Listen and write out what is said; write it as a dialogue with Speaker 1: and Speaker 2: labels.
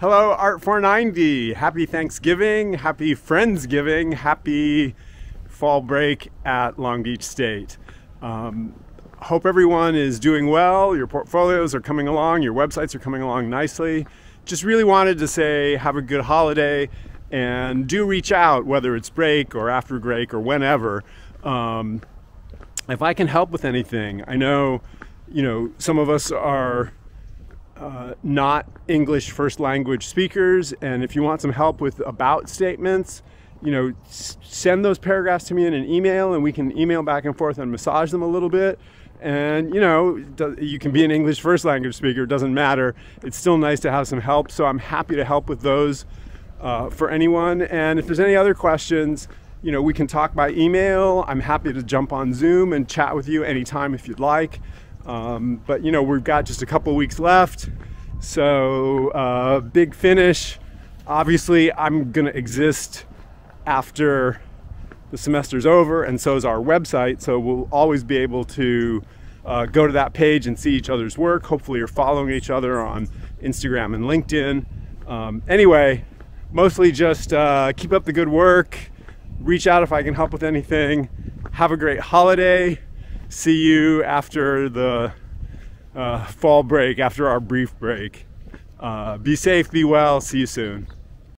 Speaker 1: Hello, Art490. Happy Thanksgiving, happy Friendsgiving, happy fall break at Long Beach State. Um, hope everyone is doing well. Your portfolios are coming along, your websites are coming along nicely. Just really wanted to say have a good holiday and do reach out, whether it's break or after break or whenever. Um, if I can help with anything, I know, you know, some of us are uh, not English first language speakers. And if you want some help with about statements, you know, send those paragraphs to me in an email and we can email back and forth and massage them a little bit. And you know, you can be an English first language speaker, it doesn't matter. It's still nice to have some help. So I'm happy to help with those uh, for anyone. And if there's any other questions, you know, we can talk by email. I'm happy to jump on Zoom and chat with you anytime if you'd like. Um, but you know, we've got just a couple weeks left. So uh, big finish. Obviously, I'm gonna exist after the semester's over, and so is our website. So we'll always be able to uh, go to that page and see each other's work. Hopefully, you're following each other on Instagram and LinkedIn. Um, anyway, mostly just uh, keep up the good work. Reach out if I can help with anything. Have a great holiday see you after the uh, fall break, after our brief break. Uh, be safe, be well, see you soon.